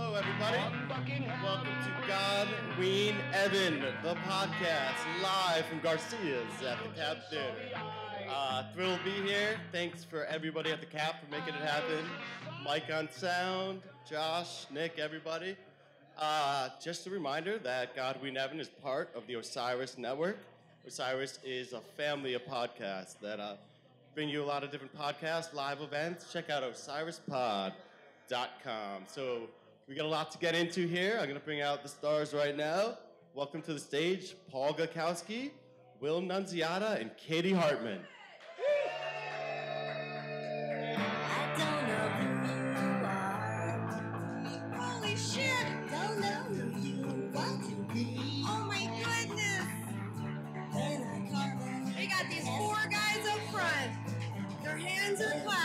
Hello, everybody. Welcome to God Ween Evan, the podcast, live from Garcia's at the Cap Theater. Uh, thrilled to be here. Thanks for everybody at the Cap for making it happen. Mike on sound, Josh, Nick, everybody. Uh, just a reminder that God Ween Evan is part of the Osiris Network. Osiris is a family of podcasts that uh, bring you a lot of different podcasts, live events. Check out osirispod.com. So we got a lot to get into here. I'm going to bring out the stars right now. Welcome to the stage, Paul Gutkowski, Will Nunziata, and Katie Hartman. I don't know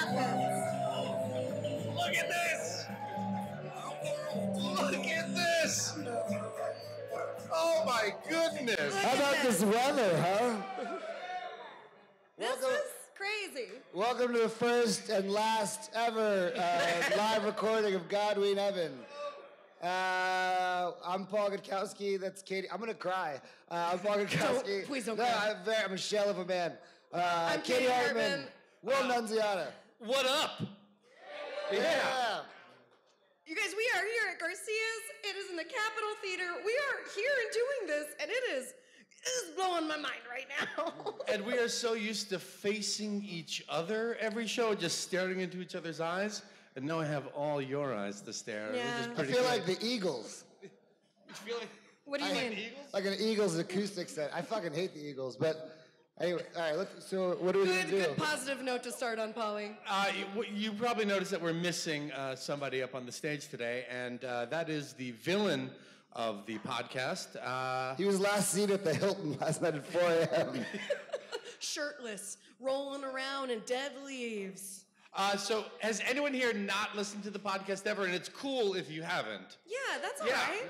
Oh my goodness! How about this weather, huh? This Welcome, is crazy. welcome to the first and last ever uh, live recording of God Ween Evan. Uh, I'm Paul Gutkowski. That's Katie. I'm gonna cry. Uh, I'm Paul Gutkowski. Don't- please don't no, cry. I'm, very, I'm a shell of a man. Uh, I'm Katie Katie Hartman. Hartman. Will Nunziata. What up? Yeah. You guys, we are here at Garcia's. It is in the Capitol Theater. We are here and doing this, and it is it is blowing my mind right now. And we are so used to facing each other every show, just staring into each other's eyes. And now I have all your eyes to stare, which Yeah. is I feel cool. like the Eagles. You feel like what do you I- mean? Like an Eagles acoustic set. I fucking hate the Eagles, but anyway. All right. Let's, so what are we Good, gonna do? good positive note to start on, Polly. Uh, you, you probably noticed that we're missing uh, somebody up on the stage today, and uh, that is the villain of the podcast. Uh, He was last seen at the Hilton last night at 4 a.m. Shirtless, rolling around in dead leaves. uh, so, has anyone here not listened to the podcast ever? And it's cool if you haven't. Yeah, that's all Yeah. right.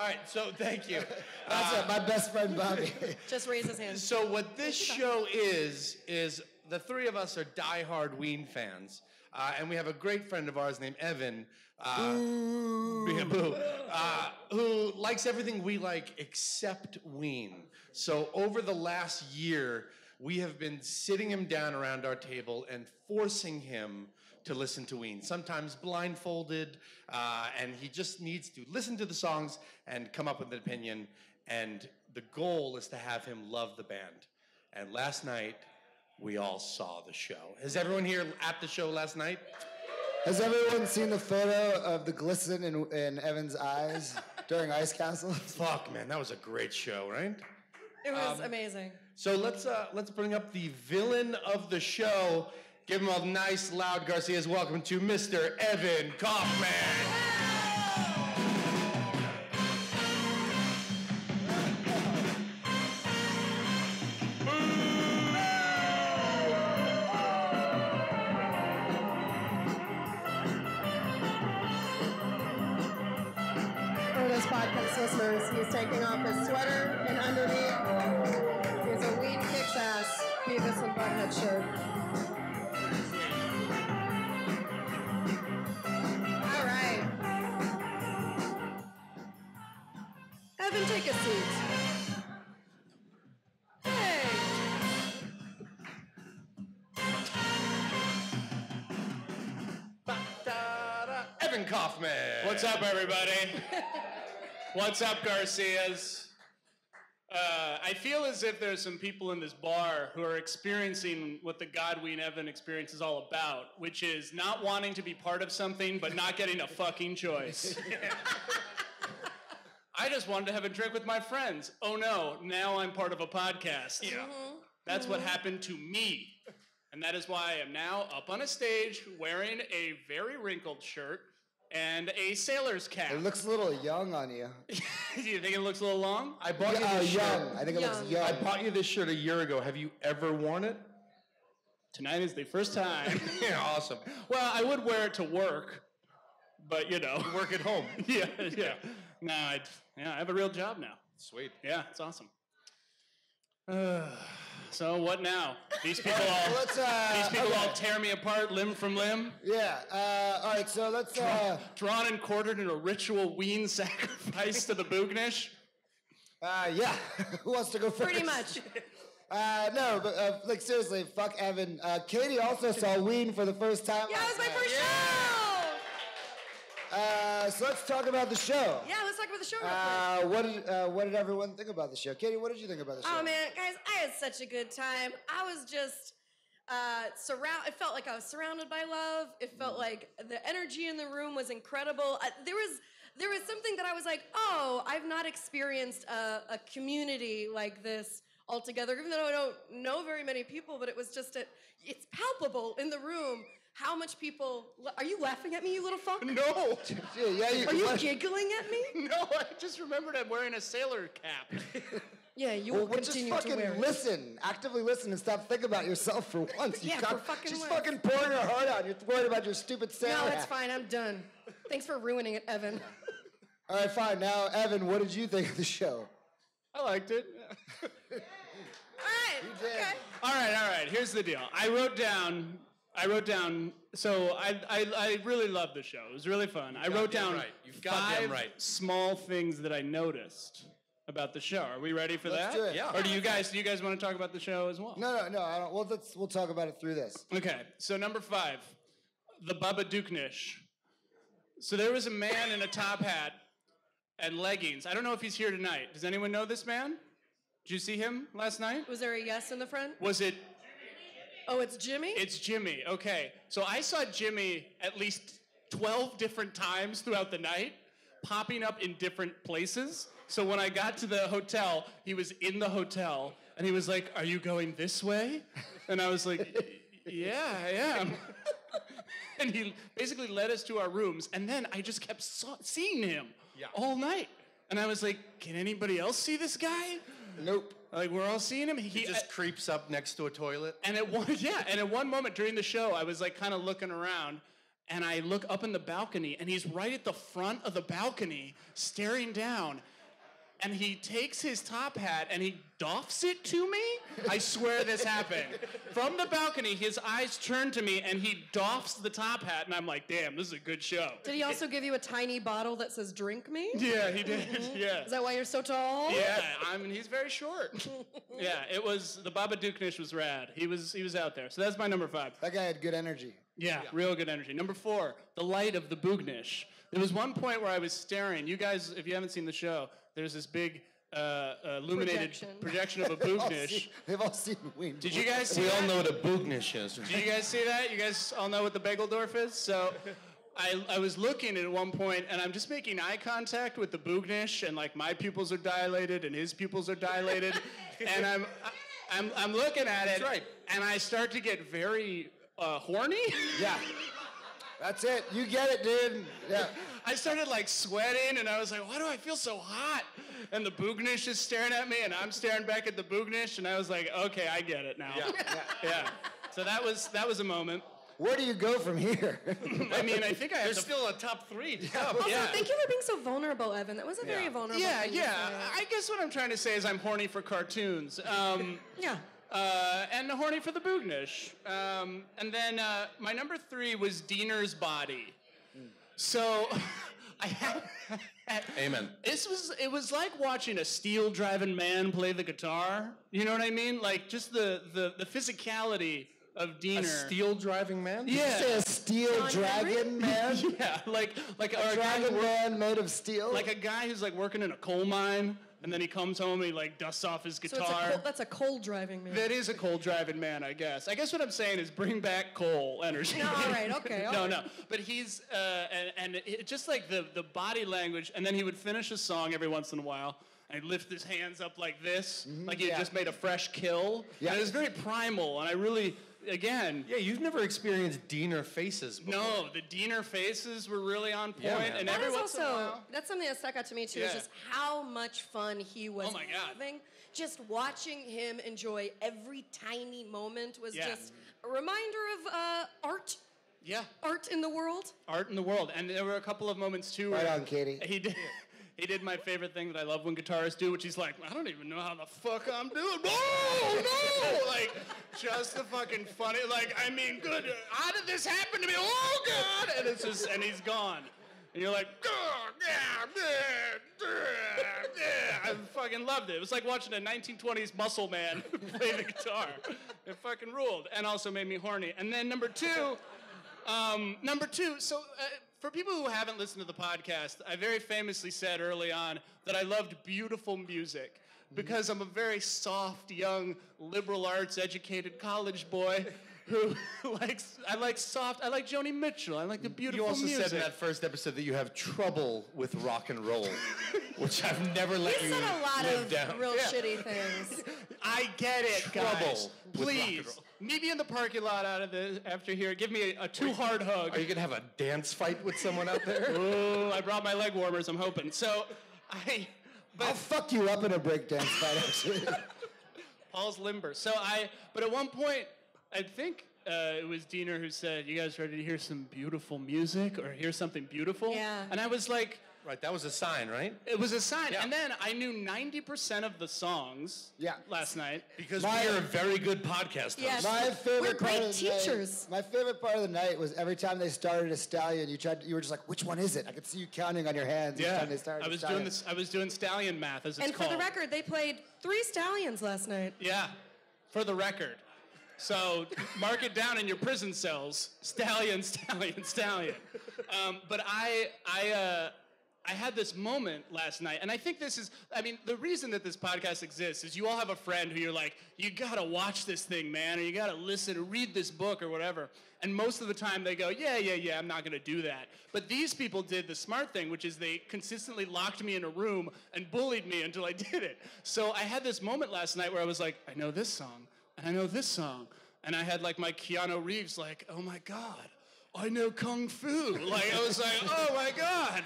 All right, so thank you. That's it. My best friend Bobby. Just raise his hand. So what this show is is the three of us are diehard Ween fans, uh, and we have a great friend of ours named Evan, uh, yeah, boo, uh, who likes everything we like except Ween. So over the last year, we have been sitting him down around our table and forcing him to listen to Ween, sometimes blindfolded, uh, and he just needs to listen to the songs and come up with an opinion. And the goal is to have him love the band. And last night, we all saw the show. Is everyone here at the show last night? Has everyone seen the photo of the glisten in, in Evan's eyes during Ice Castle? Fuck, man, that was a great show, right? It was Um, amazing. So let's uh, let's bring up the villain of the show. Give him a nice, loud Garcia's welcome to Mr. Evan Kaufman. What's up, Garcias? Uh, I feel as if there's some people in this bar who are experiencing what the God Ween Evan experience is all about, which is not wanting to be part of something but not getting a fucking choice. I just wanted to have a drink with my friends. Oh no, now I'm part of a podcast. Yeah. That's what happened to me. And that is why I am now up on a stage wearing a very wrinkled shirt and a sailor's cap. It looks a little young on you. Do you think it looks a little long? I bought you Uh, this young. shirt. I think it looks Young. young. I bought you this shirt a year ago. Have you ever worn it? Tonight is the first time. Yeah, awesome. well, I would wear it to work, but you know, Work at home. yeah, yeah. No, I, yeah, I have a real job now. Sweet. Yeah, it's awesome. So what now? These people all Let's, uh, these people all tear me apart limb from limb. Yeah. Uh, all right. So let's. Uh, Drawn and quartered in a ritual ween sacrifice to the Boognish. uh, yeah. Who wants to go first? Pretty much. Uh, no, but uh, like seriously, fuck Evan. Uh, Katie also saw Ween for the first time. Yeah, it was my night. first show. Uh, so let's talk about the show. Yeah, let's talk about the show. Uh, what did uh, what did everyone think about the show? Katie, what did you think about the show? Oh man, guys, I had such a good time. I was just uh, surround. It felt like I was surrounded by love. It felt like the energy in the room was incredible. I, there was there was something that I was like, oh, I've not experienced a, a community like this altogether. Even though I don't know very many people, but it was just a, it's palpable in the room how much people. Are you laughing at me, you little fuck? No, Yeah, yeah, you, Are you what- giggling at me? no, I just remembered I'm wearing a sailor cap. Yeah, you Well, will well, just continue to fucking wear it. listen, actively listen, and stop thinking about yourself for once. You Yeah, cock- for fucking She's once. fucking pouring her heart out. You're worried about your stupid sailor No, it's hat. fine. I'm done. Thanks for ruining it, Evan. All right, fine. Now, Evan, what did you think of the show? I liked it. All right. did. Okay. All right, all right. Here's the deal. I wrote down. I wrote down. So I, I, I really loved the show. It was really fun. I wrote down right. You've goddamn five right. small things that I noticed about the show. Are we ready for Let's that? do it. Yeah. Or do you guys do you guys want to talk about the show as well? No, no, no. I don't. Well, let's we'll talk about it through this. Okay, so number five, the Bubba Duknish. So there was a man in a top hat and leggings. I don't know if he's here tonight. Does anyone know this man? Did you see him last night? Was there a yes in the front? Was it? Oh, it's Jimmy? It's Jimmy. Okay, so I saw Jimmy at least 12 different times throughout the night, popping up in different places. So when I got to the hotel, he was in the hotel and he was like, Are you going this way? And I was like, Yeah, I am. and he basically led us to our rooms, and then I just kept saw- seeing him Yeah. all night. And I was like, Can anybody else see this guy? Nope. Like, we're all seeing him. He just creeps up next to a toilet. and at one, yeah, and at one moment during the show, I was like kind of looking around, and I look up in the balcony, and he's right at the front of the balcony, staring down. And he takes his top hat and he doffs it to me. I swear this happened. From the balcony, his eyes turn to me and he doffs the top hat, and I'm like, damn, this is a good show. Did he also give you a tiny bottle that says drink me? Yeah, he did. Mm-hmm. Yeah. Is that why you're so tall? Yeah, I mean he's very short. yeah, it was the Baba Duknish was rad. He was he was out there. So that's my number five. That guy had good energy. Yeah, real good energy. Number four, the light of the Boognish. There was one point where I was staring. You guys, if you haven't seen the show, there's this big uh, illuminated Projection. projection of a They've all Boognish. seen, they've all seen Ween. Did you guys see We all know what a boognish is. Did you guys see that? You guys all know what the Bageldorf is? So I, I was looking at one point and I'm just making eye contact with the Boognish and like my pupils are dilated and his pupils are dilated. and I'm, I'm, I'm looking at it right. and I start to get very uh, horny. Yeah. That's it. You get it, dude. Yeah. I started like sweating and I was like, why do I feel so hot? And the Boognish is staring at me and I'm staring back at the Boognish and I was like, okay, I get it now. Yeah. yeah. So that was that was a moment. Where do you go from here? I mean, I think I have There's to still a top three. to come. Also, Yeah. thank you for being so vulnerable, Evan. That was a very vulnerable Yeah, yeah. I guess what I'm trying to say is I'm horny for cartoons. Um, Yeah. Uh, and the horny for the Boognish. Um, and then uh, my number three was Deaner's body. So I had. Amen. This was it was like watching a steel driving man play the guitar. You know what I mean? Like just the the, the physicality of Deaner. A steel driving man? Yeah. Say a steel John Henry? dragon man? Yeah, like like A a guy dragon who work- man made of steel? like a guy who's like working in a coal mine, and then he comes home and he like dusts off his So guitar. a cold, that's a cold driving man. That is a coal driving man, I guess. I guess what I'm saying is bring back coal energy. No, all right, okay, all no, right. no. But he's uh, and, and it, just like the the body language, and then he would finish a song every once in a while. And he'd lift his hands up like this, like he had yeah. just made a fresh kill. Yeah. And it was very primal, and I really, again, Yeah, you've never experienced Deaner faces before. no, the Deaner faces were really on point, Yeah, and That every is once in a also while. that's something that stuck out to me too. Is just how much fun he was Oh my God. having. Just watching him enjoy every tiny moment was Yeah. just a reminder of uh, art, Yeah, art in the world. art in the world. And there were a couple of moments too Right where on, Katie. he did He did my favorite thing that I love when guitarists do, which he's like, I don't even know how the fuck I'm doing. No, no! Like, just the fucking funny, like, I mean, good. How did this happen to me? Oh, God! And it's just, and he's gone. And you're like, "Oh, yeah, yeah, yeah, yeah." I fucking loved it. It was like watching a 1920s muscle man play the guitar. It fucking ruled. And also made me horny. And then number two, um, number two, so uh, for people who haven't listened to the podcast, I very famously said early on that I loved beautiful music mm-hmm. because I'm a very soft, young, liberal arts educated college boy who likes, I like soft, I like Joni Mitchell, I like the beautiful music. You also music. said in that first episode that you have trouble with rock and roll, which I've never let He you said a lot of down. real Yeah. shitty things. I get it, Trouble guys. with rock and Please, roll. Meet me in the parking lot out of the after here. Give me a, a two hard hug. Are you gonna have a dance fight with someone out there? Oh, I brought my leg warmers. I'm hoping. So, I. I'll fuck you up in a breakdance fight, actually. Paul's limber. So I. But at one point, I think uh, it was Deaner who said, "You guys ready to hear some beautiful music or hear something beautiful?" Yeah. And I was like. Right, that was a sign, right? It was a sign, Yeah. and then I knew ninety percent of the songs. Yeah. Last night. Because My- we are a very good podcast host. Yes. My favorite We're part great of the night- my favorite part of the night was every time they started a stallion, you tried. You were just like, "Which one is it?" I could see you counting on your hands each Yeah. time they started. I a was stallion. doing this. I was doing stallion math, as it's And for the record, they played three stallions last night. Yeah, for the record. So mark it down in your prison cells. Stallion, stallion, stallion. Um, but I, I, uh, I had this moment last night, and I think this is. I mean, the reason that this podcast exists is you all have a friend who you're like, you gotta watch this thing, man, or you gotta listen or read this book or whatever. And most of the time they go, yeah, yeah, yeah, I'm not gonna do that. But these people did the smart thing, which is they consistently locked me in a room and bullied me until I did it. So I had this moment last night where I was like, I know this song, and I know this song. And I had like my Keanu Reeves, like, oh my God, I know Kung Fu. Like, I was like, oh my God.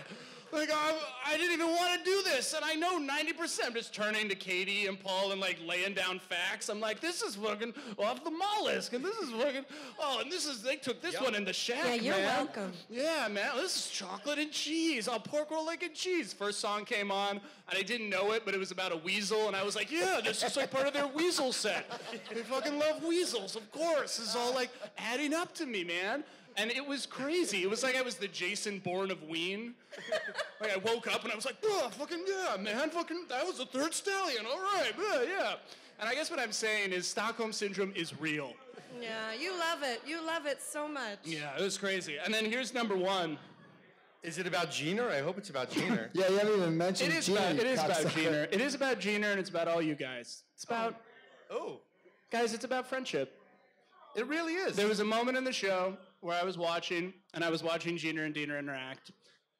Like, I, I didn't even want to do this. And I know 90%. I'm just turning to Katie and Paul and like laying down facts. I'm like, this is fucking off the mollusk. And this is fucking, oh, and this is, they took this one in the shack. Yeah, you're man. welcome. Yeah, man, this is chocolate and cheese. A pork roll, egg, and cheese. First song came on, and I didn't know it, but it was about a weasel, and I was like, yeah, this is like part of their weasel set. They fucking love weasels, of course. This is all like adding up to me, man. And it was crazy. It was like I was the Jason Bourne of Ween. Like I woke up and I was like, oh, fucking yeah, man, fucking, that was the third stallion. All right, yeah, yeah. And I guess what I'm saying is Stockholm Syndrome is real. Yeah, you love it. You love it so much. Yeah, it was crazy. And then here's number one. Is it about Gina? I hope it's about Gina. Yeah, you haven't even mentioned. It is Gina, about you it is about cocksucker. Gina. It is about Gina, and it's about all you guys. It's about oh, oh. guys. It's about friendship. it really is. There was a moment in the show where I was watching, and I was watching Gina and Dina interact,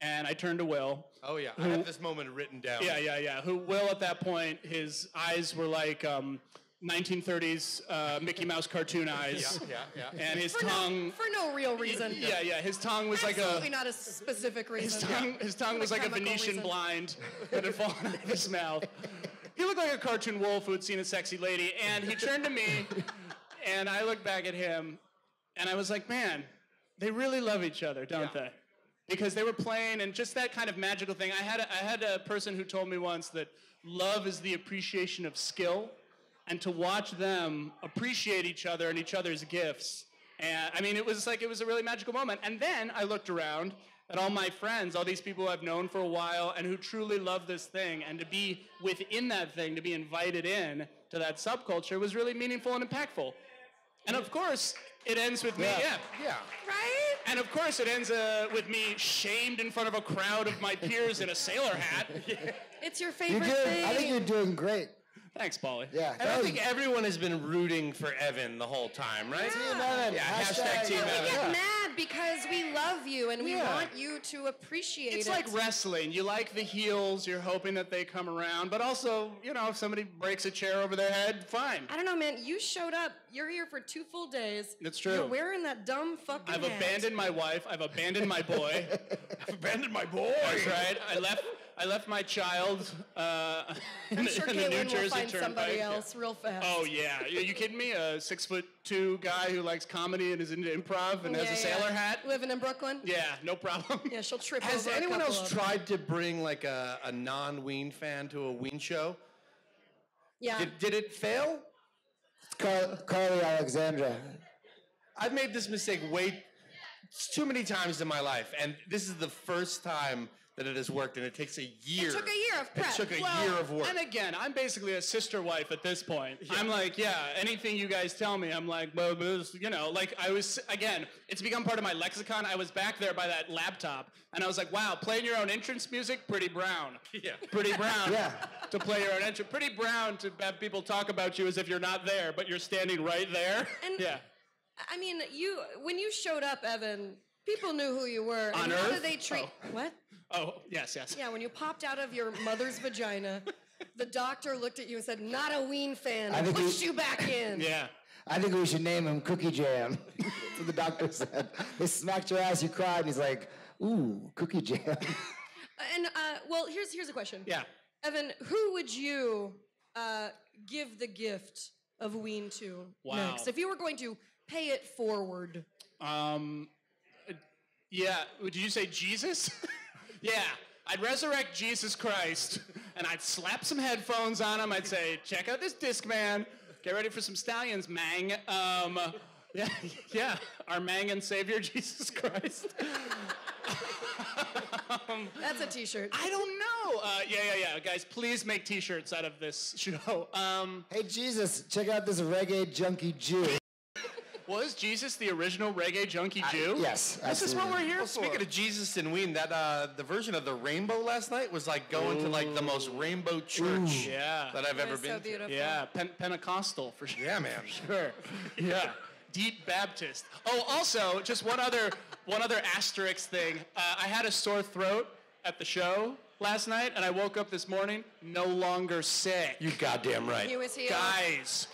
and I turned to Will. oh yeah, I have this moment written down. Yeah, yeah, yeah. Who Will at that point, his eyes were like um, 1930s uh, Mickey Mouse cartoon eyes, yeah, yeah. yeah. and his For tongue. no, for no real reason. yeah, yeah. His tongue was like Absolutely a. not a specific reason. His reason. tongue, his tongue was a like a Venetian reason. blind that had fallen out of his mouth. He looked like a cartoon wolf who had seen a sexy lady, and he turned to me, and I looked back at him, and I was like, man, they really love each other, don't Yeah. they? Because they were playing, and just that kind of magical thing. I had a, I had a person who told me once that love is the appreciation of skill, and to watch them appreciate each other and each other's gifts. And I mean, it was like it was a really magical moment. And then I looked around at all my friends, all these people who I've known for a while and who truly love this thing, and to be within that thing, to be invited in to that subculture was really meaningful and impactful. And of course, it ends with me, yeah. yeah. Right? And of course, it ends uh, with me shamed in front of a crowd of my peers in a sailor hat. It's your favorite You favorite did. thing. I think you're doing great. Thanks, Polly. Yeah. And I think everyone has been rooting for Evan the whole time, right? Team Evan. Yeah, hashtag Hashtag Team we get Yeah. mad because we love you and we Yeah. want you to appreciate It's it. like wrestling. You like the heels, you're hoping that they come around, but also, you know, if somebody breaks a chair over their head, fine. I don't know, man. You showed up. You're here for two full days. That's true. You're wearing that dumb fucking I've hat. abandoned my wife. I've abandoned my boy. I've abandoned my boy. That's right. I left. I left my child uh, in, I'm the- sure in the New Caitlin will Jersey find somebody Turnpike. else real fast. Oh yeah, are you kidding me? A six foot two guy who likes comedy and is into improv and has a sailor yeah. hat. Living in Brooklyn. Yeah, no problem. Yeah, she'll trip Has over anyone couple else of- tried to bring like a, a non-Ween fan to a Ween show? Yeah. Did, did it fail? It's Car- Carly Alexandra. I've made this mistake way too many times in my life, and this is the first time that it has worked, and it takes a year. It took a year of prep. It took a Well, year of work. And again, I'm basically a sister wife at this point. I'm like, yeah, anything you guys tell me, I'm like, well, this, you know, like I was, again, it's become part of my lexicon. I was back there by that laptop, and I was like, wow, playing your own entrance music, pretty brown. Yeah. Pretty brown Yeah. to play your own entrance. Pretty brown to have people talk about you as if you're not there, but you're standing right there. And- yeah. I mean, you when you showed up, Evan, people knew who you were. On and how Earth? did they treat what? Oh, yes, yes. Yeah, when you popped out of your mother's vagina, the doctor looked at you and said, "Not a Ween fan." I and think pushed he- you back in. Yeah. I think we should name him Cookie Jam. That's what the doctor said. They smacked your ass, you cried, and he's like, ooh, Cookie Jam. And uh, well, here's here's a question. Yeah. Evan, who would you uh, give the gift of Ween to Wow. next? If you were going to pay it forward. Um, yeah. Did you say Jesus? yeah. I'd resurrect Jesus Christ, and I'd slap some headphones on him. I'd say, "Check out this disc, man. Get ready for some stallions, mang." Um, yeah, yeah. Our mang and Savior Jesus Christ. That's a T-shirt. I don't know. Uh, yeah, yeah, yeah. Guys, please make T-shirts out of this show. Um, hey, Jesus, check out this reggae junkie Jew. Was Jesus the original reggae junkie Jew? yes, This is what we're here Well, for. speaking of Jesus and Ween, that uh, the version of the rainbow last night was like going to like the most rainbow church Yeah. that I've It ever was been so to. beautiful. Yeah, Pen- Pentecostal for sure. Yeah, man. Sure. Yeah. Deep Baptist. Oh, also, just one other one other asterisk thing. Uh, I had a sore throat at the show last night, and I woke up this morning no longer sick. You goddamn right. He was healed. Guys,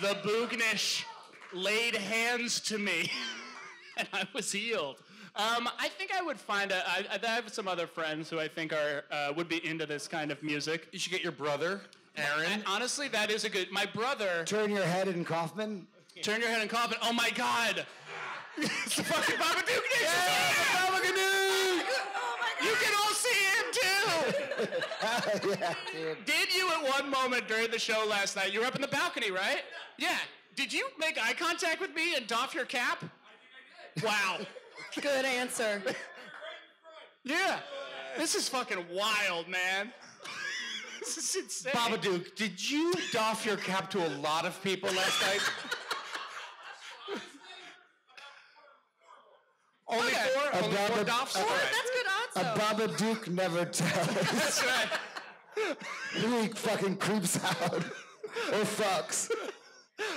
the Boognish laid hands to me, and I was healed. Um, I think I would find a. I, I have some other friends who I think are uh, would be into this kind of music. You should get your brother, Aaron. And honestly, that is a good. My brother. Turn your head in Kaufman. Turn your head and Kaufman. Oh my God! it's the fucking Babadook Nation! You can all see him too. yeah, dude. Did you at one moment during the show last night? You were up in the balcony, right? Yeah. Did you make eye contact with me and doff your cap? Wow. Good answer. Yeah. This is fucking wild, man. this is insane. Babadook, did you doff your cap to a lot of people last night? Only Okay. four? A Only four doffs? a- All right. That's good A also. Baba Duke never tells. That's right. he fucking creeps out. or fucks.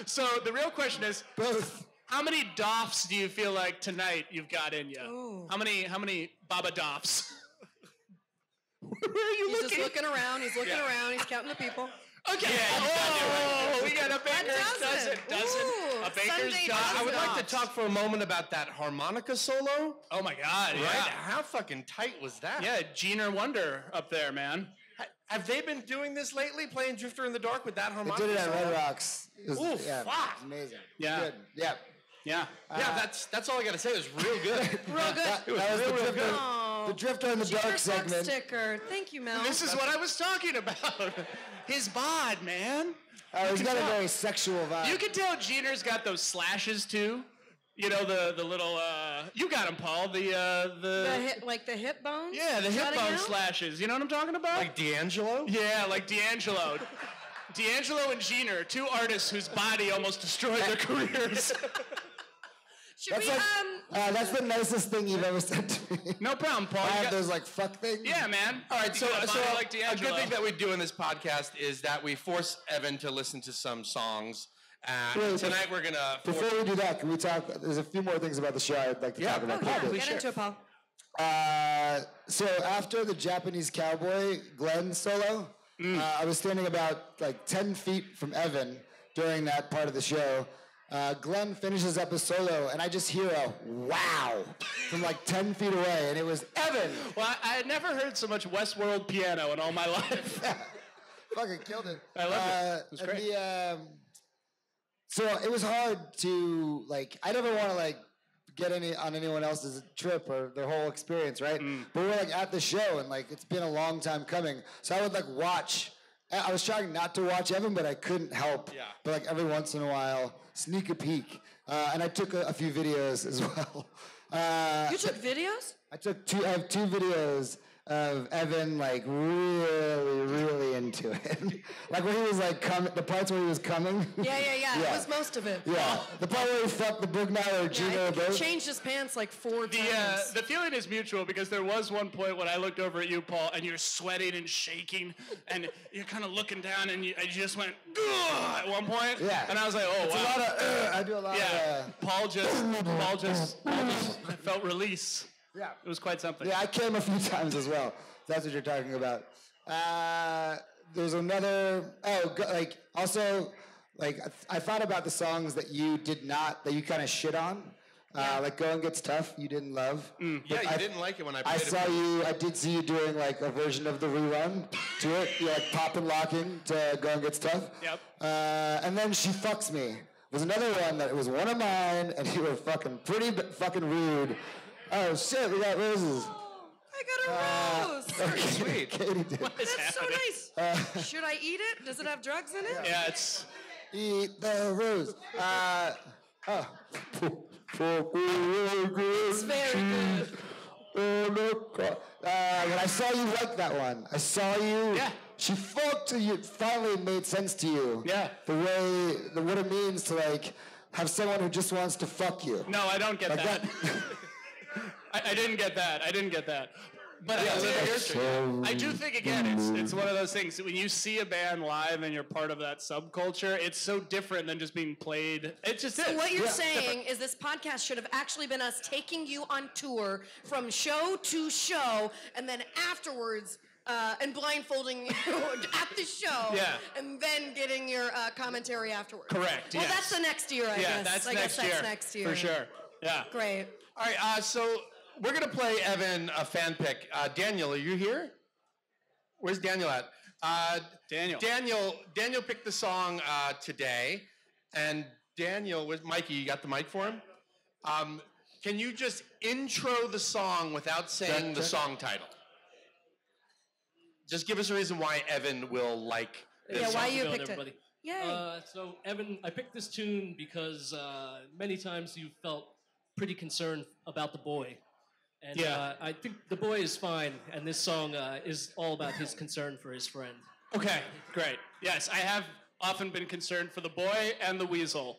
So the real question is, Both. how many doffs do you feel like tonight you've got in you? Ooh. How many? How many Baba doffs? Where are you He's looking? just looking around. He's looking Yeah. around. He's counting the people. Okay. oh, we got a baker's dozen. dozen. Dozen. Ooh, a baker's Sunday dozen. I would like to talk for a moment about that harmonica solo. Oh my God! Right? Yeah. How fucking tight was that? Yeah, Gene Wonder up there, man. Ha- Have they been doing this lately, playing Drifter in the Dark with that harmonica? They harmonica? did it at? Red Rocks. It was, Ooh, yeah, fuck. it was amazing. Yeah. Good. Yeah. Yeah. Yeah, that's that's all I gotta say. It was real good. Real good. That, that was the drifter, Oh. the drifter in the dark segment. sticker. Thank you, Mel. This is what I was talking about. His bod, man. Oh, he's can got a very sexual vibe. You can tell Deaner's got those slashes too. You know the the little uh you got him, Paul. The uh the, the hip, like the hip bones. yeah the hip bone out? slashes. You know what I'm talking about? like D'Angelo. yeah, like D'Angelo. D'Angelo and Deaner, two artists whose body almost destroyed their careers. Should That's we like, um? uh, that's the nicest thing you've ever said to me. No problem, Paul. I You have got- those like fuck things. yeah, man. All right, so, You got a so body like a good thing that we do in this podcast is that we force Evan to listen to some songs. Uh, Wait, tonight we're gonna. Before we do that, can we talk? There's a few more things about the show I'd like to Yeah, talk about. Oh, yeah, Probably get sure. into it, Paul. Uh, so after the Japanese cowboy Glenn solo, Mm. uh, I was standing about like ten feet from Evan during that part of the show, Uh, Glenn finishes up his solo, and I just hear a wow from like 10 feet away, and it was Evan. Well, I, I had never heard so much Westworld piano in all my life. Fucking killed it. I loved it. Uh, It was great. The, um, so it was hard to like. I never want to like get any on anyone else's trip or their whole experience, right? Mm. But we're like at the show, and like it's been a long time coming. So I would like watch. I I was trying not to watch Evan, but I couldn't help. Yeah. But like every once in a while, sneak a peek, uh, and I took a, a few videos as well. Uh, You took videos? I took two. I have two videos of Evan like really, really into it. like when he was like coming, the parts where he was coming. Yeah, yeah, yeah. It was most of it. yeah, the part where he fucked the Bugnaut or Gino Yeah, or he both. changed his pants like four The, times. uh, the feeling is mutual because there was one point when I looked over at you, Paul, and you're sweating and shaking, and you're kind of looking down, and you, and you just went "Ugh," at one point. Yeah. And I was like, oh It's wow. a lot of. Uh, I do a lot yeah. of. Paul just, Paul just, Paul just felt release. Uh, yeah. It was quite something. Yeah, I came a few times as well. That's what you're talking about. Uh, there's another. Oh, go, like also, like I, I thought about the songs that you did not, that you kind of shit on. Uh, like "Going Gets Tough," you didn't love. Yeah, you I- didn't like it when I put it. I saw it. you. I did see you doing like a version of the rerun to it. You're like popping, and locking to "Going Gets Tough." Yep. Uh, and then "She Fucks Me" was another one that was one of mine, and you were fucking pretty b- fucking rude. Oh shit, we got roses. I got a rose. Okay, sweet. Katie did. It's That's so happening. nice. Should I eat it? Does it have drugs in it? Yeah, it's. Eat the rose. Uh, oh. It's very good. Uh, when I saw you like that one, I saw you. Yeah. She fucked you. Finally made sense to you. Yeah. The way, the what it means to like have someone who just wants to fuck you. No, I don't get Like that. that. I, I didn't get that. I didn't get that. But Yeah, I, did- Hirsch. I do think again, it's it's one of those things. When you see a band live and you're part of that subculture, it's so different than just being played. It just So is. what you're saying is this podcast should have actually been us taking you on tour from show to show, and then afterwards. Uh, and blindfolding you at the show, Yeah. and then getting your uh, commentary afterwards. Correct, Well, yes. that's the next year, I yeah, guess. that's I next guess year. next year for sure. Yeah. Great. All right, uh, so we're gonna play Evan a fan pick. Uh, Daniel, are you here? Where's Daniel at? Uh, Daniel. Daniel. Daniel picked the song uh, today, and Daniel, where's Mikey? You got the mic for him? Um, can you just intro the song without saying the song title? Just give us a reason why Evan will like this Yeah, song. why you going, picked it? Yay. Uh, so, Evan, I picked this tune because uh, many times you felt pretty concerned about the boy. And Yeah. uh, I think the boy is fine, and this song uh, is all about his concern for his friend. Okay, great. Yes, I have often been concerned for the boy and the weasel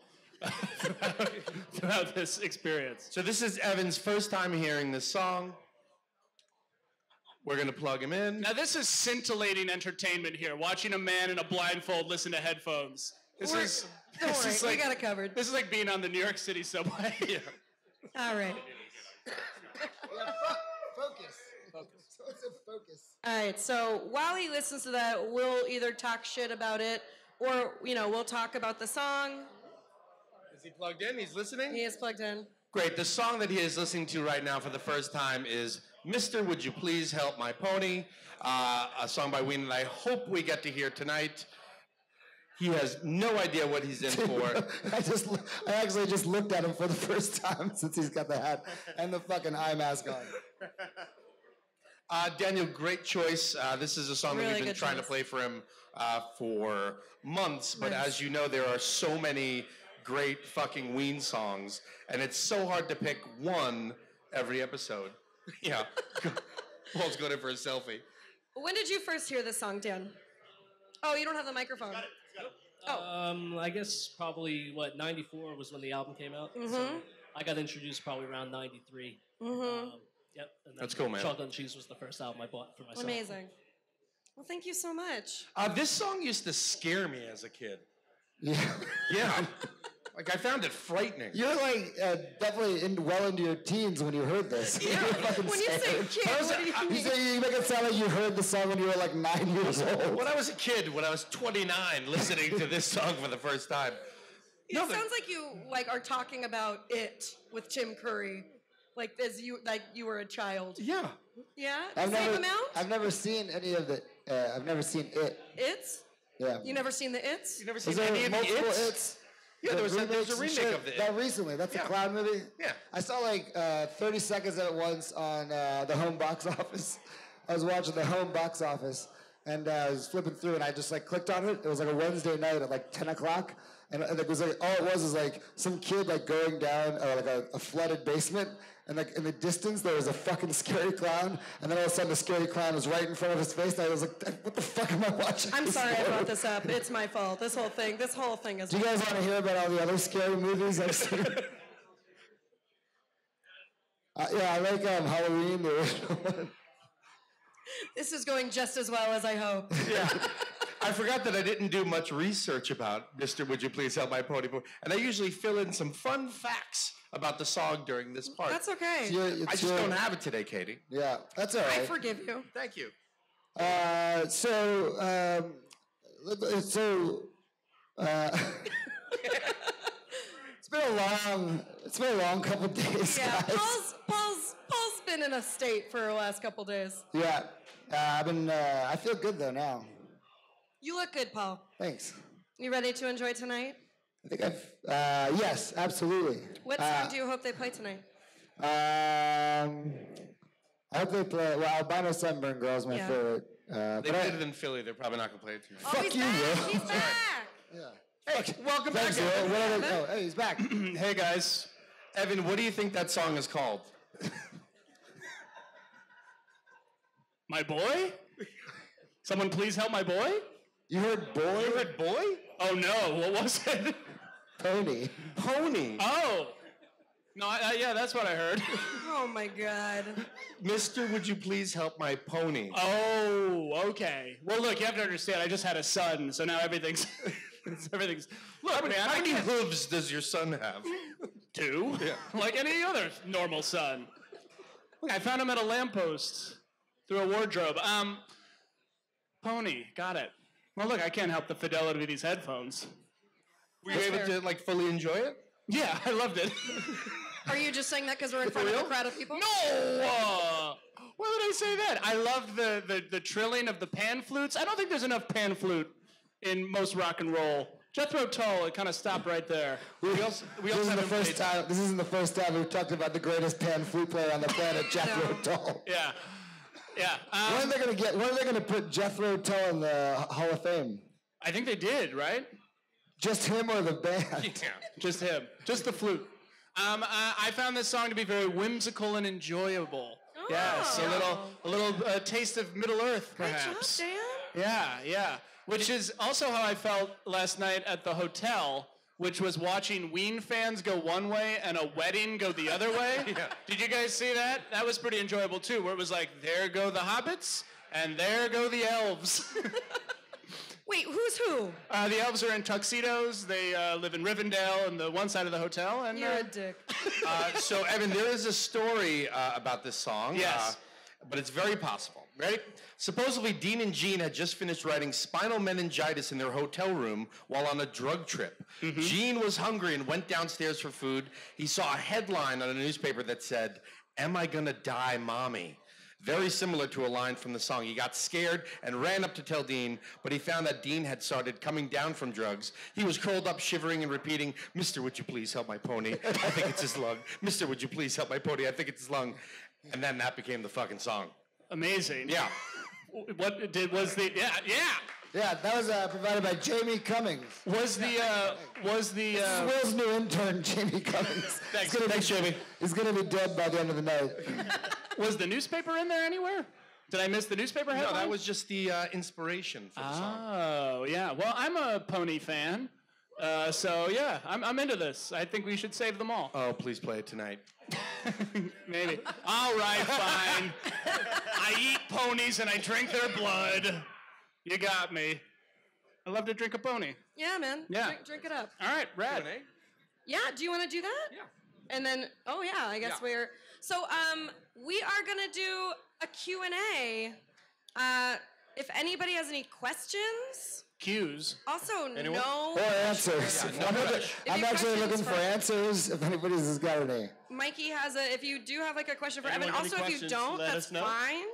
throughout, throughout this experience. So this is Evan's first time hearing this song. We're gonna plug him in. Now this is scintillating entertainment here. Watching a man in a blindfold listen to headphones. This We're- is Don't this worry, is we like got it covered. this is like being on the New York City subway. yeah. All right. Focus. Focus. So it's a focus. All right. So while he listens to that, we'll either talk shit about it, or you know, we'll talk about the song. Is he plugged in? He's listening? He is plugged in. Great. The song that he is listening to right now for the first time is Mr. Would You Please Help My Pony, uh, a song by Ween that I hope we get to hear tonight. He has no idea what he's in for. I just, I actually just looked at him for the first time since he's got the hat and the fucking eye mask on. Uh, Daniel, great choice. Uh, this is a song that we've been good trying to play for him uh, for months, but Months. as you know, there are so many great fucking Ween songs, and it's so hard to pick one every episode. yeah. Paul's going in for a selfie. When did you first hear this song, Dan? Oh, you don't have the microphone. Got it. Oh. Um, I guess probably, what, 94 was when the album came out? So Mm-hmm. I got introduced probably around 93. Mm-hmm. Um, yep. And That's cool, man. Chocolate and Cheese was the first album I bought for myself. Amazing. Well, thank you so much. Uh, this song used to scare me as a kid. Yeah. Yeah. like, I found it frightening. You're like uh, definitely in, well into your teens when you heard this. You're fucking When you say scared. kid, what do you You mean? say you make it sound like you heard the song when you were like nine years old. When I was a kid, when I was 29, listening to this song for the first time, It sounds like you like are talking about it with Tim Curry, like as you like you were a child. Yeah. Yeah, I've the same never, amount. I've never seen any of the. Uh, I've never seen it. It's Yeah. you never seen the It's. You never seen there any of the It's? It's? Yeah, there was a, there was a remake shit? of the That recently. That's Yeah. a clown movie. Yeah. I saw like uh, 30 seconds of it once on uh, the home box office. I was watching the home box office, and uh, I was flipping through, and I just like clicked on it. It was like a Wednesday night at like 10 o'clock, and, and it was like all it was is like some kid like going down uh, like a, a flooded basement. And like in the distance, there was a fucking scary clown, and then all of a sudden, the scary clown was right in front of his face. And I was like, "What the fuck am I watching?" I'm sorry I brought this up. It's my fault. This whole thing. This whole thing is. Do you guys want to hear about all the other scary movies I've seen? uh, yeah, I like um, Halloween, the original one. This is going just as well as I hope. Yeah. I forgot that I didn't do much research about Mr. Would You Please Help My Pony Boy. And I usually fill in some fun facts about the song during this part. That's okay. It's your- it's I just your- don't have it today, Katie. Yeah, that's all I forgive you. Thank you. Uh, so, um, uh, so, uh, it's been a long, it's been a long couple days, Yeah, guys. Paul's Paul's Paul's been in a state for the last couple days. Yeah, uh, I've been, uh, I feel good though now. You look good, Paul. Thanks. You ready to enjoy tonight? I think I've, uh, yes, absolutely. What Uh, song do you hope they play tonight? Um, I hope they play. Well, Albino Sunburn Girl is my Yeah. favorite. Uh, They but I, did it in Philly. They're probably not going to play it too. Oh, fuck he's you, back! Will. He's back! yeah. Hey, welcome Thanks, back. Will. What are they- oh, hey, he's back. Hey guys. Evan, what do you think that song is called? My boy? Someone please help my boy? You heard boy? You heard boy? Oh no, what was it? Pony. Pony. Oh. No, I, I, yeah, that's what I heard. Oh my god. Mister, would you please help my pony? Oh, okay. Well, look, you have to understand. I just had a son, so now everything's everything's. Look, How many, man, how many hooves does your son have? two, yeah. like any other normal son. Look, I found him at a lamppost through a wardrobe. Um, pony, got it. Well, look, I can't help the fidelity of these headphones. Were you able to like fully enjoy it? Yeah, I loved it. Are you just saying that because we're in front of a crowd of people? No! Uh, why would I say that? I loved the, the, the trilling of the pan flutes. I don't think there's enough pan flute in most rock and roll. Jethro Tull, it kind of stopped right there. We also, we This also isn't the first time. This isn't the first time we've talked about the greatest pan flute player on the planet, Jethro No. Tull. Yeah. Yeah. When are Um, they gonna get? When are they gonna put Jethro Tull in the Hall of Fame? I think they did, right? Just him or the band? Yeah. Just him. Just the flute. Um, uh, I found this song to be very whimsical and enjoyable. Yes, a little, a little uh, taste of Middle Earth, perhaps. Good job, perhaps. Dan. Yeah, yeah. Which is also how I felt last night at the hotel, which was watching Ween fans go one way and a wedding go the other way. Yeah. Did you guys see that? That was pretty enjoyable too, where it was like, there go the hobbits, and there go the elves. Wait, who's who? uh, the elves are in tuxedos. They uh, live in Rivendell in the one side of the hotel. And You're uh, a dick. Uh, so, Evan, there is a story uh, about this song. Yes. uh, but it's very possible. Ready? Supposedly, Dean and Gene had just finished writing spinal meningitis in their hotel room while on a drug trip. Mm-hmm. Gene was hungry and went downstairs for food. He saw a headline on a newspaper that said, Am I gonna die, mommy? Very similar to a line from the song. He got scared and ran up to tell Dean, but he found that Dean had started coming down from drugs. He was curled up, shivering and repeating, Mister, would you please help my pony? I think it's his lung. Mister, would you please help my pony? I think it's his lung. And then that became the fucking song. amazing. Yeah. What did was the yeah yeah Yeah, that was uh, provided by Jamie Cummings. was the uh, was the This is uh, Will's new intern, Jamie Cummings. Thanks. He's gonna Thanks, be, Jamie. He's gonna be dead by the end of the night. was the newspaper in there anywhere? Did I miss the newspaper No, that was just the uh, inspiration for the song. Oh yeah. Well, I'm a pony fan, uh, so yeah, I'm, I'm into this. I think we should save them all. Oh, please play it tonight. Maybe. All right, fine. I eat ponies and I drink their blood. You got me. I love to drink a pony. Yeah, man. Yeah. Drink, drink it up. All right, rad. Yeah, do you want to do that? Yeah. And then, oh yeah, I guess Yeah. we're so um we are gonna do a Q and A. Uh, if anybody has any questions cues. Also, Anyone? no. Or answers. Yeah, no I'm, looking- I'm actually looking for for- answers. If anybody's has got any. Mikey has a. If you do have like a question for Anyone Evan, also if you don't, that's fine.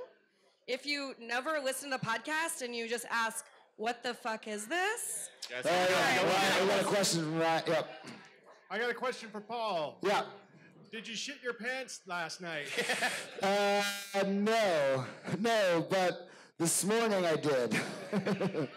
If you never listen to the podcast and you just ask, "What the fuck is this?" Guys, Oh, yeah. Alright. Ryan, we got a question from Ryan. Yep. I got a question for Paul. Yeah. Did you shit your pants last night? Uh, no, no, but this morning I did.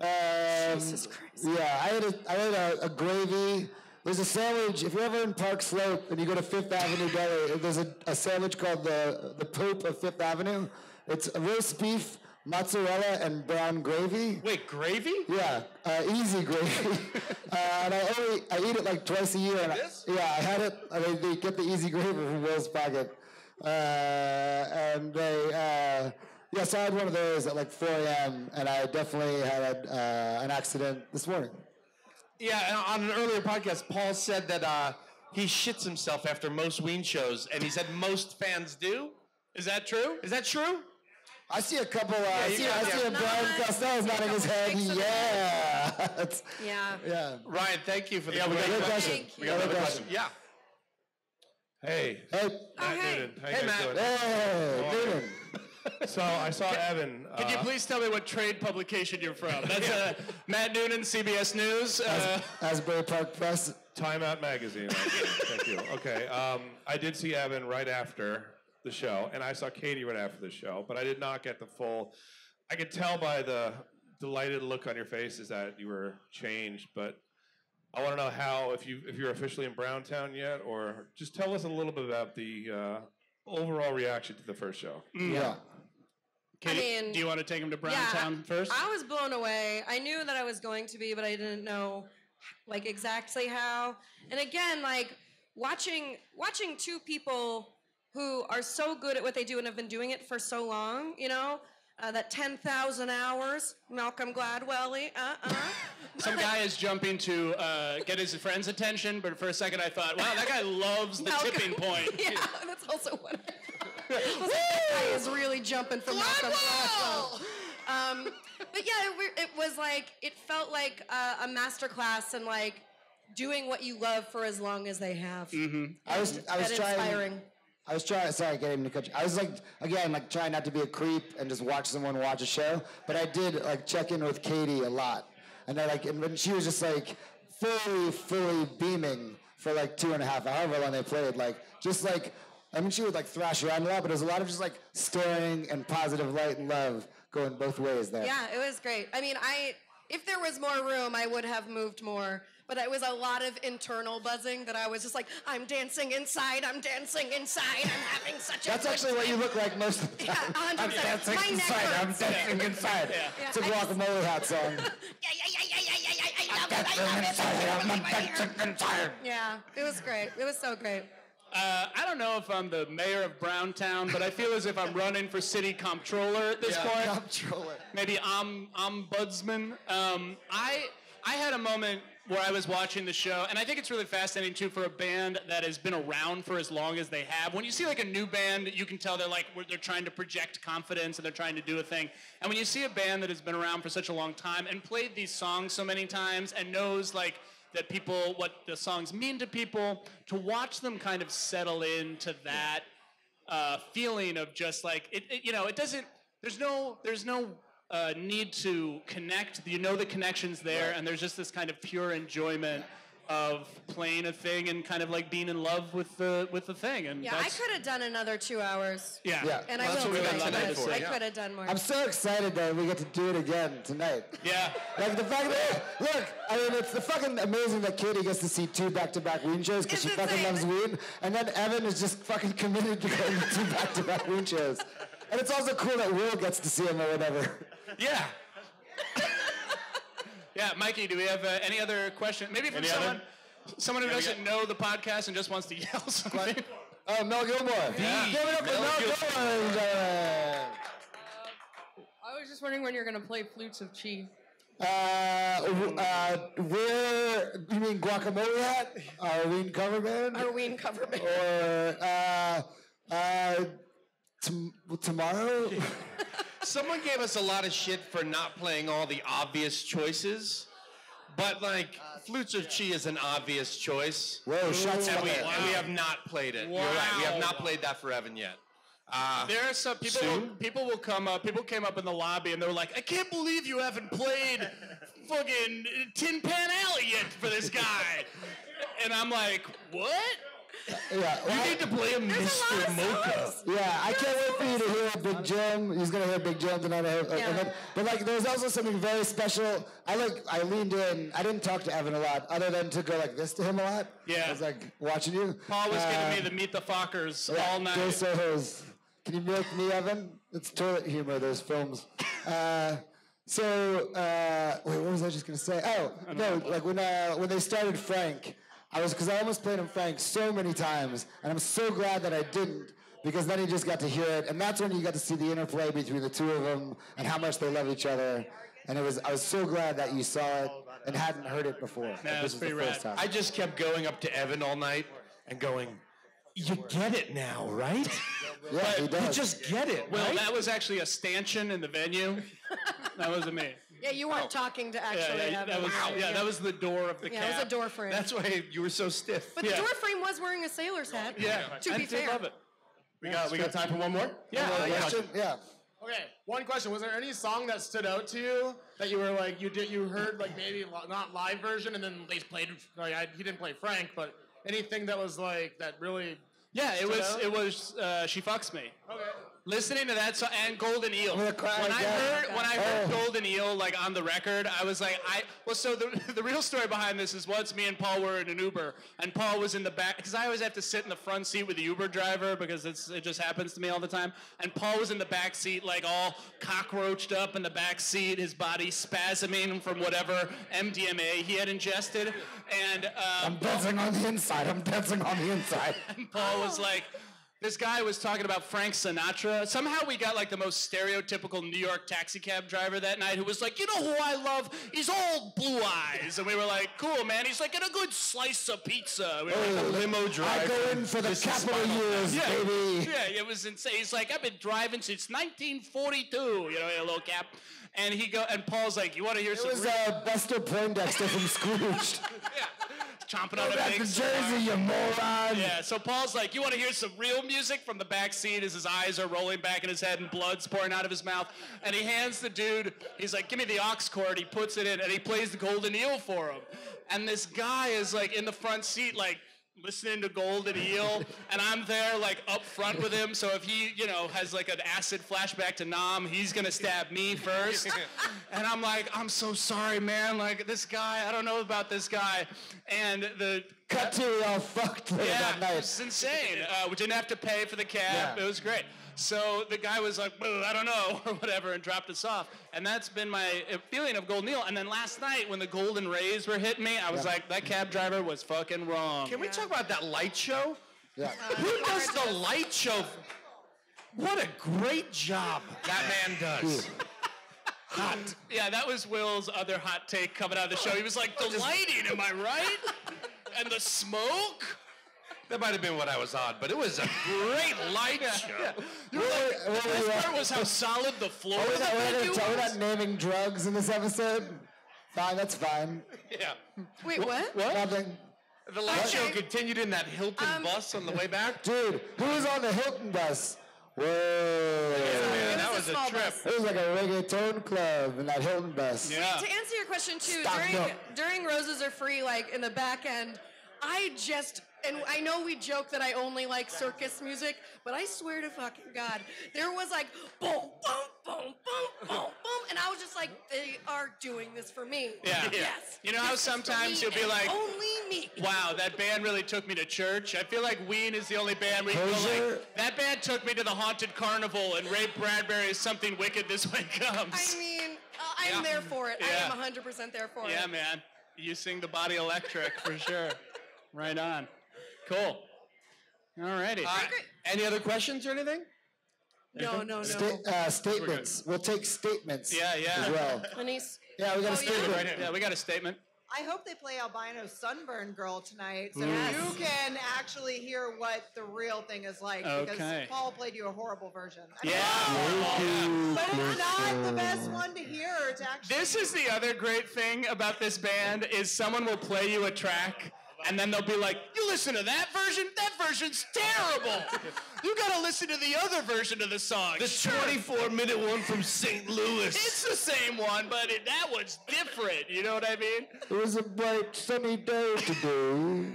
um, Jesus Christ. Yeah, I had a, I had a, a gravy. There's a sandwich. If you're ever in Park Slope and you go to Fifth Avenue Deli, there's a, a sandwich called the the Pope of Fifth Avenue. It's roast beef, mozzarella, and brown gravy. Wait, gravy? Yeah, uh, easy gravy. uh, and I only I eat it like twice a year. And I- this? yeah, I had it. I mean, they get the easy gravy from Will's Pocket, uh, and they. Yeah, so I had one of those at like 4 a.m. and I definitely had uh, an accident this morning. Yeah, on an earlier podcast, Paul said that uh, he shits himself after most Ween shows, and he said most fans do. Is that true? Is that true? I see a couple. Uh, I see, I see a that. Brian Nod. Costello's nodding his head. Couple shakes of the Yeah. Yeah. yeah. Ryan, thank you for the Yeah, we got Good a question. Thank you. Good another question. Yeah. Hey, Hey, Oh, hey. Noonan, how you Hey, guys Matt. doing? hey, Noonan. So I saw Evan. Can you uh, please tell me what trade publication you're from? That's uh, Matt Noonan, CBS News. Uh, Asbury Park Press. Time Out Magazine. Thank you. Okay. Um, I did see Evan right after the show, and I saw Katie right after the show, but I did not get the full. I could tell by the delighted look on your faces that you were changed, but I want to know how if you if you're officially in Browntown yet, or just tell us a little bit about the uh, overall reaction to the first show. Yeah. Katie, mean, do you want to take him to Yeah, Browntown first? I was blown away. I knew that I was going to be, but I didn't know like exactly how. And again, like watching watching two people who are so good at what they do and have been doing it for so long, you know, uh, that 10,000 hours, Malcolm Gladwell, uh-uh. Some guy is jumping to uh, get his friend's attention, but for a second I thought, wow, that guy loves the Malcolm- tipping point. yeah, that's also what I I that guy is really jumping for Malcolm Gladwell. Um, but yeah, it, it was like it felt like a, a master class and like doing what you love for as long as they have. Mm-hmm. I was I was trying. inspiring. I was trying. Sorry, I can't even cut you. I was like again, like trying not to be a creep and just watch someone watch a show. But I did like check in with Katie a lot, and I like and when she was just like fully, fully beaming for like two and a half, however long they played. Like just like I mean, she would like thrash around a lot, but it was a lot of just like staring and positive light and love going both ways there. Yeah, it was great. I mean, I if there was more room, I would have moved more. But it was a lot of internal buzzing that I was just like, I'm dancing inside, I'm dancing inside, I'm having such a That's good actually what you look like most of the time. Yeah, time. 100%. I'm dancing My inside. I'm hurts. dancing inside. Yeah, It's a I just- guacamole hat song. Yeah, yeah, yeah, yeah, yeah, yeah, yeah, I love it, I love it. It's really my hair. Yeah, it was great. It was so great. Uh, I don't know if I'm the mayor of Browntown, but I feel as if I'm running for city comptroller at this point. Comptroller. maybe om, ombudsman. Um, I I had a moment where I was watching the show, and I think it's really fascinating too for a band that has been around for as long as they have. When you see like a new band, you can tell they're like they're trying to project confidence and they're trying to do a thing. And when you see a band that has been around for such a long time and played these songs so many times and knows like that people what the songs mean to people, to watch them kind of settle into that uh, feeling of just like it, it- you know it doesn't there's no there's no uh, need to connect. You know the connections there and there's just this kind of pure enjoyment of playing a thing and kind of like being in love with the with the thing and Yeah, I that's, could have done another two hours. yeah Yeah. And Well, I that's will what we got tonight, tonight but for, I yeah. could have done more. I'm so excited that we get to do it again tonight. yeah Like the fact that look, I mean, it's the fucking amazing that Katie gets to see two back-to-back Ween shows because she It's fucking insane. loves Ween, and then Evan is just fucking committed to going to two back-to-back Ween shows. And it's also cool that Will gets to see him or whatever. yeah yeah Mikey do we have uh, any other questions? maybe from Any other? someone someone who doesn't know the podcast and just wants to yell something Oh, Mel Gilmore. Yeah. Give it up for Mel Mel Gil- Gilmore. ladies. I was just wondering when you're gonna play Flutes of Chi. Uh, uh, where you mean guacamole hat? Our Ween cover band? Our Ween cover band. Or uh, uh, tom- tomorrow? Someone gave us a lot of shit for not playing all the obvious choices. But like, Flutes of Chi is an obvious choice. Whoa, shots and we, fired. and we have not played it. You're right. We have not played that for Evan yet. Uh, There are some people. Will, people will come up. People came up in the lobby and they were like, "I can't believe you haven't played fucking Tin Pan Alley yet for this guy." and I'm like, "What?" Yeah, well, I- to play a Mr. Mocha. Yeah, I can't wait for you to hear Big Jim. He's gonna hear Big Jim tonight. I hope- and then- but like, there was also something very special. I like, I leaned in. I didn't talk to Evan a lot, other than to go like this to him a lot. Yeah. I was like watching you. Paul was Uh, giving me the meet the Fockers yeah, all night. Joe Soho's. Can you milk me, Evan? It's toilet humor. Those films. Uh, so uh, wait, what was I just gonna say? Oh no, like when uh, when they started Frank, I was because I almost played him Frank so many times, and I'm so glad that I didn't because then he just got to hear it, and that's when you got to see the interplay between the two of them and how much they love each other. And it was I was so glad that you saw it and hadn't heard it before. Like, this was was the pretty first rad. time. I just kept going up to Evan all night and going, "You get it now, right? yeah, he You just get it, Well, right?" that was actually a stanchion in the venue. that wasn't me. Yeah, you weren't talking to actually yeah, have that was yeah, that was the door of the Yeah, cab. it was a door frame. That's why you were so stiff. but yeah. the door frame was wearing a sailor's hat. Yeah, To I be did fair. love it. We got we got time for one more. Yeah, Uh, yeah. question? Yeah. Okay, one question. Was there any song that stood out to you that you were like you did you heard like maybe not live version and then they played like I, he didn't play Frank but anything that was like that really Yeah, it was out? it was uh, she fucks me. okay. Listening to that song and Golden Eel. I'm gonna cry when I heard when I heard Oh. Golden Eel like on the record, I was like, I well. So the the real story behind this is once me and Paul were in an Uber, and Paul was in the back because I always have to sit in the front seat with the Uber driver because it's it just happens to me all the time. And Paul was in the back seat like all cockroached up in the back seat, his body spasming from whatever MDMA he had ingested, and uh, I'm dancing on the inside. I'm dancing on the inside. and Paul was like, this guy was talking about Frank Sinatra. Somehow we got like the most stereotypical New York taxi cab driver that night who was like, you know who I love? He's old blue eyes. And we were like, cool, man. He's like, get a good slice of pizza. We were like, Oh, limo driver. I go in for the Capitol years, yeah, baby. yeah, it was insane. He's like, I've been driving since 1942. You know, in a little cap. And he go, and Paul's like, you want to hear It some was real- uh, Buster Poindexter from Scrooged. yeah, chomping on a big cigar. Jersey, you moron. Yeah, so Paul's like, You want to hear some real music from the back seat as his eyes are rolling back in his head and blood's pouring out of his mouth? And he hands the dude, he's like, Give me the aux cord. He puts it in and he plays the Golden Eel for him. And this guy is like in the front seat, like, listening to Golden Eel, and I'm there like up front with him. So if he, you know, has like an acid flashback to Nam, he's gonna stab me first. and I'm like, I'm so sorry, man. Like this guy, I don't know about this guy. And the Cut to we all fucked later yeah, that it night. was insane. Uh, we didn't have to pay for the cab. Yeah. It was great. So the guy was like, "Boo, I don't know, or whatever, and dropped us off. And that's been my uh, feeling of Golden Eel. And then last night, when the Golden Rays were hitting me, I was Yeah. like, that cab driver was fucking wrong. Can we talk about that light show? Yeah. Who does the light show? What a great job that man does. Hot. Yeah, that was Will's other hot take coming out of the show. He was like, the lighting, am I right? and the smoke? That might have been what I was on, but it was a great light show. You were like, What the were you- best part was how solid the floor Are we of the not, we're, not, we're not naming drugs in this episode? Fine, that's fine. Yeah. Wait, what? Nothing. The light show continued in that Hilton Um, bus on the way back. Dude, who was on the Hilton bus? Whoa. It that was was a a small trip. bus. It was like a reggaeton club in that Hilton bus. Yeah. To answer your question too, Stop, during no. during Roses Are Free, like in the back end, I just and I know we joke that I only like circus music, but I swear to fucking God, there was like boom, boom, boom, boom, boom, boom, and I was just like, they are doing this for me. Yeah. Yes. You know how This is for sometimes you'll be like, only me. Wow, that band really took me to church. I feel like Ween is the only band where you go like, that band took me to the haunted carnival, and Ray Bradbury is something wicked this way comes. I mean, uh, I'm Yeah. there for it. Yeah. I am 100% there for it. yeah, man, you sing the body electric for sure. Right on. Cool. Alrighty. Uh, any other questions or anything? No, no, no. Sta- uh, statements. We'll take statements Yeah, yeah. as well. Anise. Yeah, we got a Oh, yeah? statement. yeah, we got a statement. I hope they play Albino Sunburn Girl tonight so Yes. you can actually hear what the real thing is like. Okay. Because Paul played you a horrible version. I mean, Yeah. But it's not the best one to hear. To actually This is the other great thing about this band is someone will play you a track and then they'll be like, "You listen to that version? That version's terrible. You got to listen to the other version of the song." The Sure. 24 minute one from St. Louis. It's the same one, but it, that one's different. You know what I mean? It was a bright sunny day today.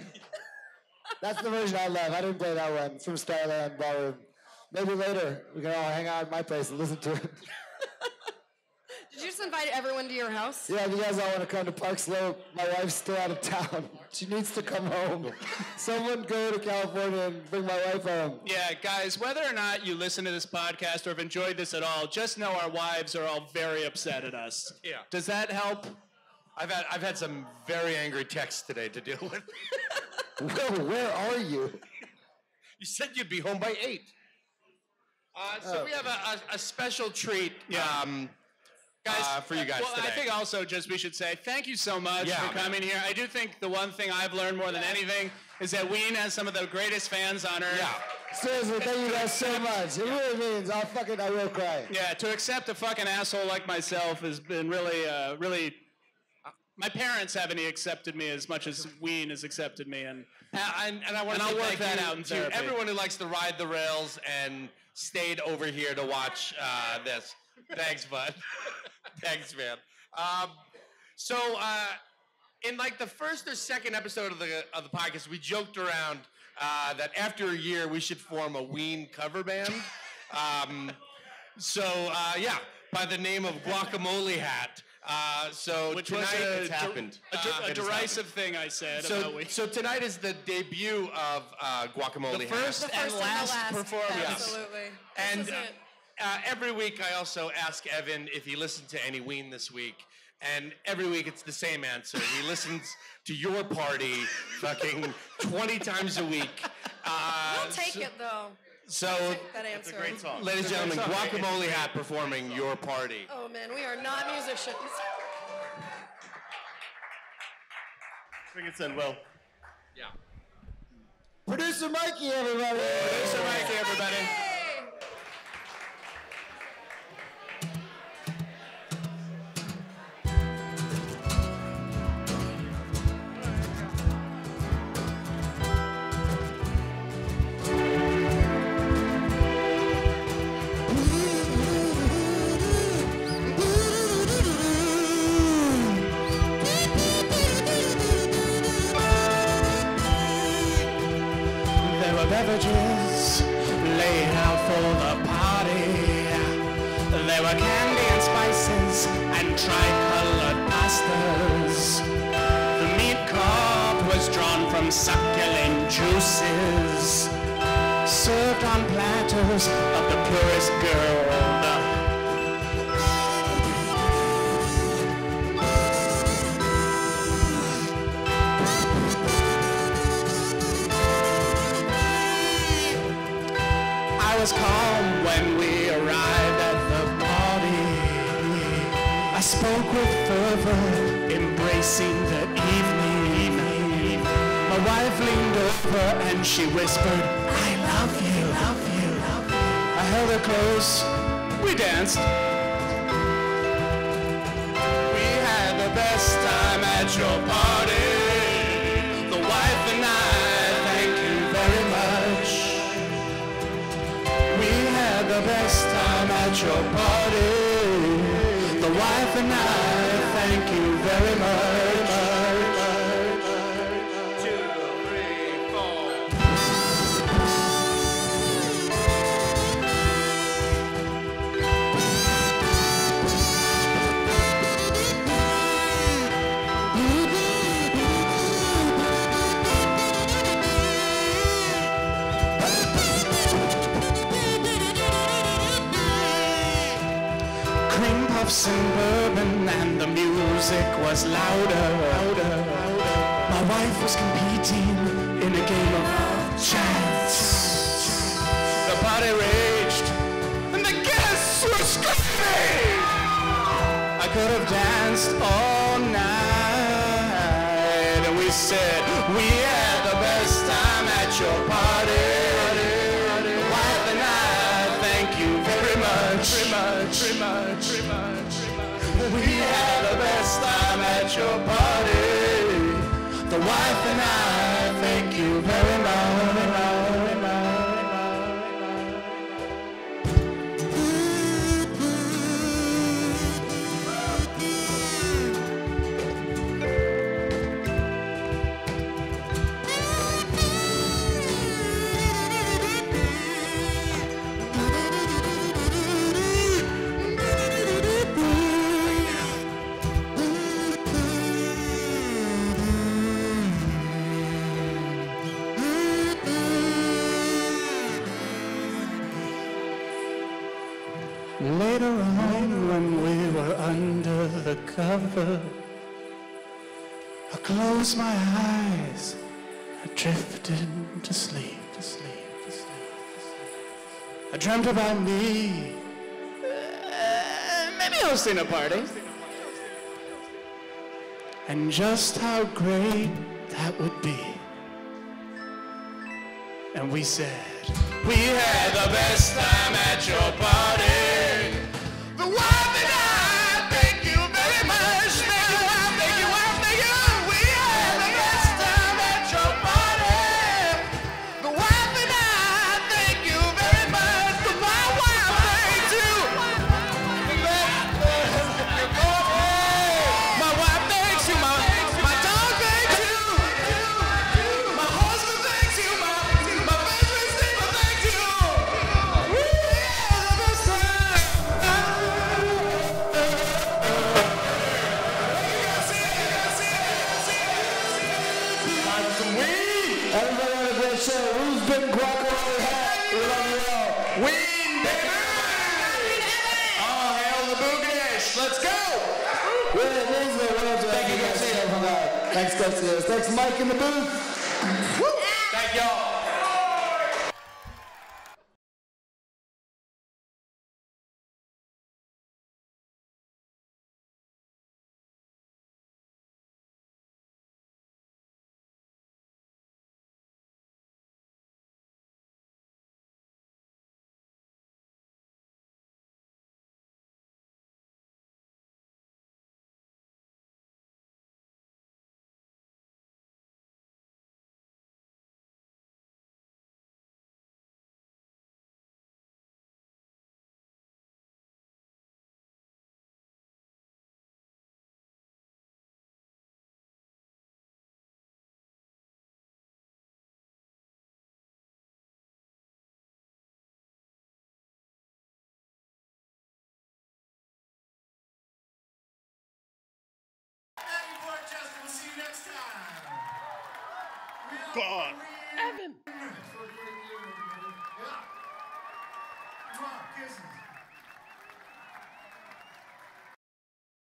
That's the version I love. I didn't play that one from Starland Ballroom. Maybe later we can all hang out at my place and listen to it. Did you just invite everyone to your house? Yeah, if you guys all want to come to Park Slope, my wife's still out of town. She needs to come home. Someone go to California and bring my wife home. Yeah, guys, whether or not you listen to this podcast or have enjoyed this at all, just know our wives are all very upset at us. Yeah. Does that help? I've had I've had some very angry texts today to deal with. Whoa, where are you? You said you'd be home by eight. Uh, so Oh. we have a, a, a special treat, um, Guys, uh, for you guys well, today. I think also just we should say thank you so much Yeah, for man. coming here. I do think the one thing I've learned more than anything is that Ween has some of the greatest fans on earth. Yeah. Seriously, thank you guys so much. It really means I'll fucking, I will cry. Yeah, to accept a fucking asshole like myself has been really, uh, really. My parents haven't accepted me as much as Ween has accepted me, and Uh, and, and I want And to I'll work thank that you out in to therapy. everyone who likes to ride the rails and stayed over here to watch uh, this. Thanks, bud. Thanks, man. Um, so, uh, in like the first or second episode of the of the podcast, we joked around uh, that after a year we should form a Ween cover band. Um, so, uh, yeah, by the name of Guacamole Hat. Uh, so which tonight was a, it's happened. a, der- Uh, a it has happened. derisive thing I said So, Ween. so tonight is the debut of uh, Guacamole. The Hat. first The and first and the last last, performance. Absolutely. And This is uh, every week I also ask Evan if he listened to any Ween this week. And every week it's the same answer. He listens to your party fucking 20 times a week. Uh, I'll take so, it though. So, That answer. ladies and gentlemen, Guacamole Hat performing your party. Oh man, we are not musicians. Bring us in, Will. Yeah. Producer Mikey, everybody. Producer Mikey, everybody. Beverages laid out for the party. There were candy and spices and tricolored pastas. The meat carp was drawn from succulent juices, served on platters of the purest gold. And she whispered, I love you, love you, love you. I held her close. We danced. We had the best time at your party. The wife and I, thank you very much. We had the best time at your party. The wife and I, thank you very much. Puffs and bourbon, and the music was louder. louder. My wife was competing in a game of chance. The party raged, and the guests were screaming. I could have danced all night. And we said we had the best time at your party. We had the best time at your party. The wife and I thank you very Later cover, I closed my eyes, I drifted to sleep, to sleep, to sleep. I dreamt about me, uh, maybe hosting a party, and just how great that would be. And we said, we had the best time at your party. Everybody had a great show. Who's been guacamole hat? We love you all. Ween, baby! All hail the Boognish. Let's go! These are the Thank you, Garcia. Thanks, Garcia. Thanks, Mike in the booth. Thank y'all. God. Evan. Kisses.